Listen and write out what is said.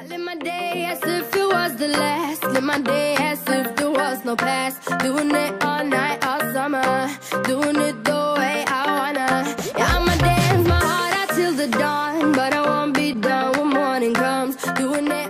I live my day as if it was the last. Live my day as if there was no past. Doing it all night, all summer. Doing it the way I wanna. Yeah, I'ma dance my heart out till the dawn. But I won't be done when morning comes. Doing it